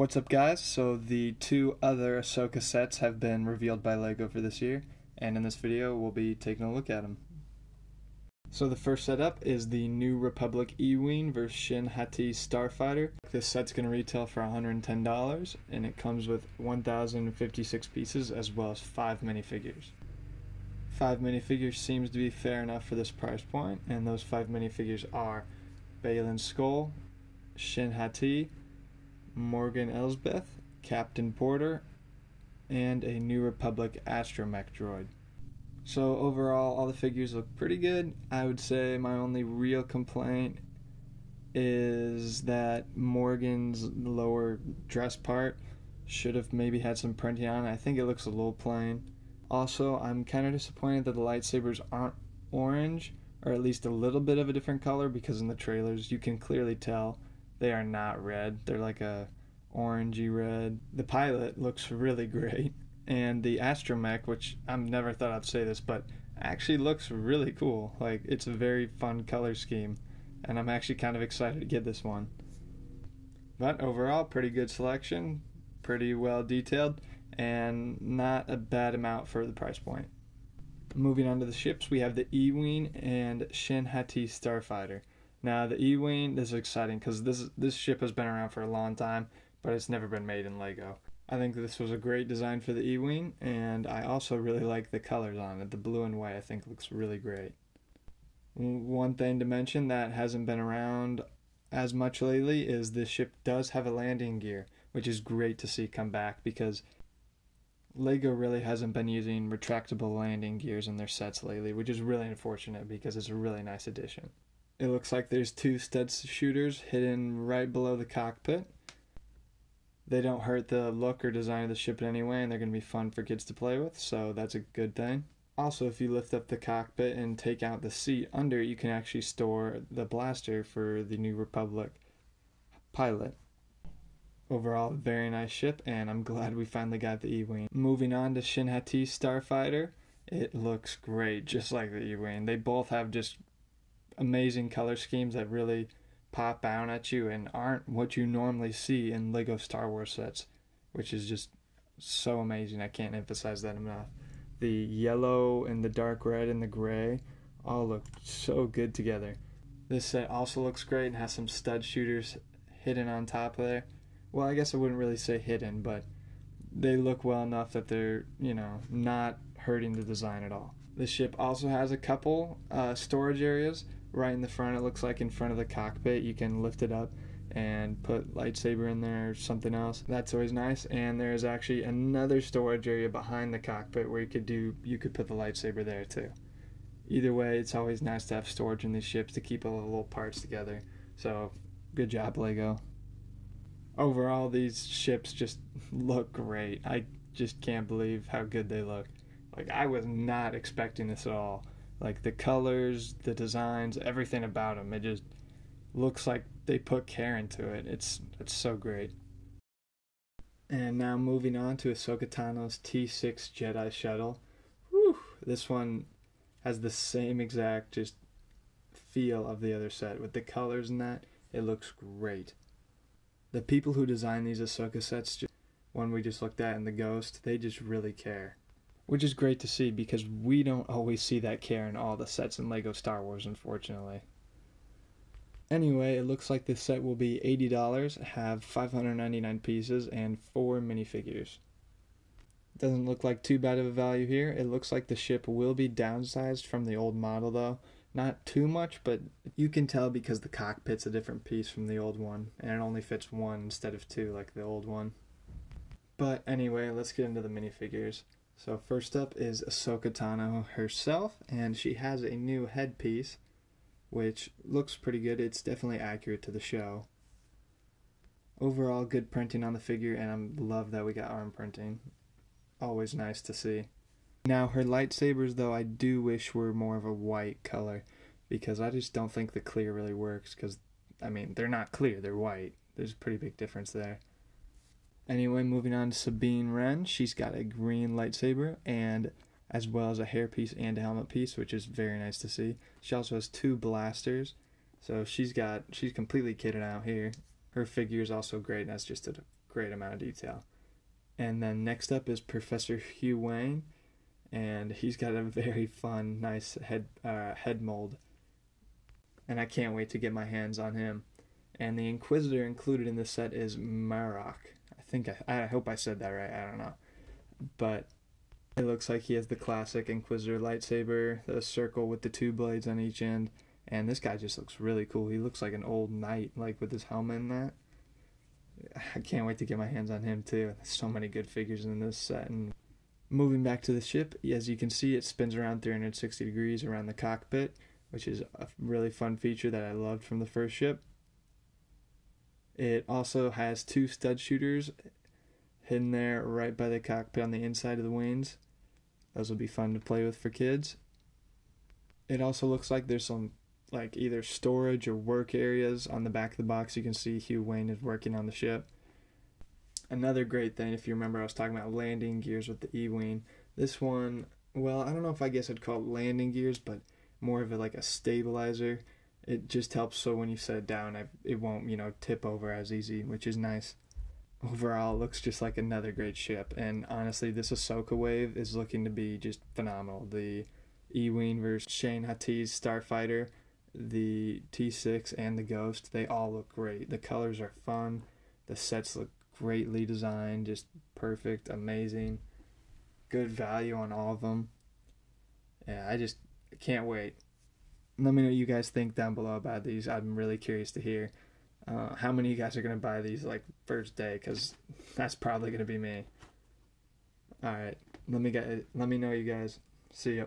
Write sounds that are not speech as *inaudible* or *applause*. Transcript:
What's up, guys? So, the two other Ahsoka sets have been revealed by LEGO for this year, and in this video, we'll be taking a look at them. So, the first setup is the New Republic E-Wing vs. Shin Hati Starfighter. This set's going to retail for $110, and it comes with 1,056 pieces as well as 5 minifigures. 5 minifigures seems to be fair enough for this price point, and those 5 minifigures are Baylan Skoll, Shin Hati, Morgan Elsbeth, Captain Porter, and a New Republic astromech droid. So overall, all the figures look pretty good. I would say my only real complaint is that Morgan's lower dress part should have maybe had some printing on it. I think it looks a little plain. Also, I'm kind of disappointed that the lightsabers aren't orange, or at least a little bit of a different color, because in the trailers you can clearly tell they are not red. They're like a orangey red. The pilot looks really great, and the astromech, which I've never thought I'd say this, but actually looks really cool. Like it's a very fun color scheme, and I'm actually kind of excited to get this one. But overall, pretty good selection, pretty well detailed, and not a bad amount for the price point. Moving on to the ships, we have the E-Wing and Shin Hati Starfighter. Now the E-wing, this is exciting because this this ship has been around for a long time, but it's never been made in Lego. I think this was a great design for the E-wing, and I also really like the colors on it. The blue and white I think looks really great. One thing to mention that hasn't been around as much lately is this ship does have a landing gear, which is great to see come back because Lego really hasn't been using retractable landing gears in their sets lately, which is really unfortunate because it's a really nice addition. It looks like there's two stud shooters hidden right below the cockpit. They don't hurt the look or design of the ship in any way, and they're going to be fun for kids to play with, so that's a good thing. Also, if you lift up the cockpit and take out the seat under, you can actually store the blaster for the New Republic pilot. Overall, very nice ship, and I'm glad we finally got the E-Wing. Moving on to Shin Hati Starfighter, it looks great, just like the E-Wing. They both have just amazing color schemes that really pop out at you and aren't what you normally see in Lego Star Wars sets, which is just so amazing. I can't emphasize that enough. The yellow and the dark red and the gray all look so good together. This set also looks great and has some stud shooters hidden on top there. Well, I guess I wouldn't really say hidden, but they look well enough that they're, you know, not hurting the design at all. The ship also has a couple uh, storage areas right in the front. It looks like in front of the cockpit. You can lift it up and put lightsaber in there or something else. That's always nice. And there's actually another storage area behind the cockpit where you could do you could put the lightsaber there too. Either way, it's always nice to have storage in these ships to keep all the little parts together. So, good job, Lego. Overall, these ships just *laughs* look great. I just can't believe how good they look. Like I was not expecting this at all like the colors, the designs, everything about them. It just looks like they put care into it. It's it's so great. And now moving on to Ahsoka Tano's T6 Jedi Shuttle. Whew, this one has the same exact just feel of the other set with the colors and that. It looks great. The people who design these Ahsoka sets, just, one we just looked at in the Ghost, they just really care which is great to see because we don't always see that care in all the sets in Lego Star Wars, unfortunately. Anyway, it looks like this set will be $80, have 599 pieces, and 4 minifigures. Doesn't look like too bad of a value here. It looks like the ship will be downsized from the old model though. Not too much, but you can tell because the cockpit's a different piece from the old one, and it only fits one instead of two like the old one. But anyway, let's get into the minifigures. So first up is Ahsoka Tano herself, and she has a new headpiece, which looks pretty good. It's definitely accurate to the show. Overall, good printing on the figure, and I love that we got arm printing. Always nice to see. Now, her lightsabers, though, I do wish were more of a white color, because I just don't think the clear really works, because, I mean, they're not clear, they're white. There's a pretty big difference there. Anyway, moving on to Sabine Wren. She's got a green lightsaber and as well as a hairpiece and a helmet piece, which is very nice to see. She also has two blasters. So she's got she's completely kitted out here. Her figure is also great, and that's just a great amount of detail. And then next up is Professor Huyang, and he's got a very fun, nice head uh, head mold. And I can't wait to get my hands on him. And the Inquisitor included in this set is Marok. I think I, I hope I said that right. I don't know, but it looks like he has the classic Inquisitor lightsaber, the circle with the two blades on each end, and this guy just looks really cool. He looks like an old knight, like with his helmet and that. I can't wait to get my hands on him too. There's so many good figures in this set. And moving back to the ship, as you can see, it spins around 360 degrees around the cockpit, which is a really fun feature that I loved from the first ship. It also has two stud shooters hidden there right by the cockpit on the inside of the wings. Those will be fun to play with for kids. It also looks like there's some like either storage or work areas on the back of the box. You can see Huyang is working on the ship. Another great thing, if you remember, I was talking about landing gears with the E-wing. This one, well, I don't know if I guess I'd call it landing gears, but more of a like a stabilizer. It just helps so when you set it down, it won't you know tip over as easy, which is nice. Overall, it looks just like another great ship, and honestly, this Ahsoka wave is looking to be just phenomenal. The E-wing versus Shin Hati's Starfighter the T6 and the Ghost, they all look great. The colors are fun. The sets look greatly designed, just perfect, amazing. Good value on all of them. Yeah, I just can't wait. Let me know what you guys think down below about these. I'm really curious to hear uh, how many of you guys are going to buy these like first day because that's probably going to be me. All right, let me get let me know you guys. See ya.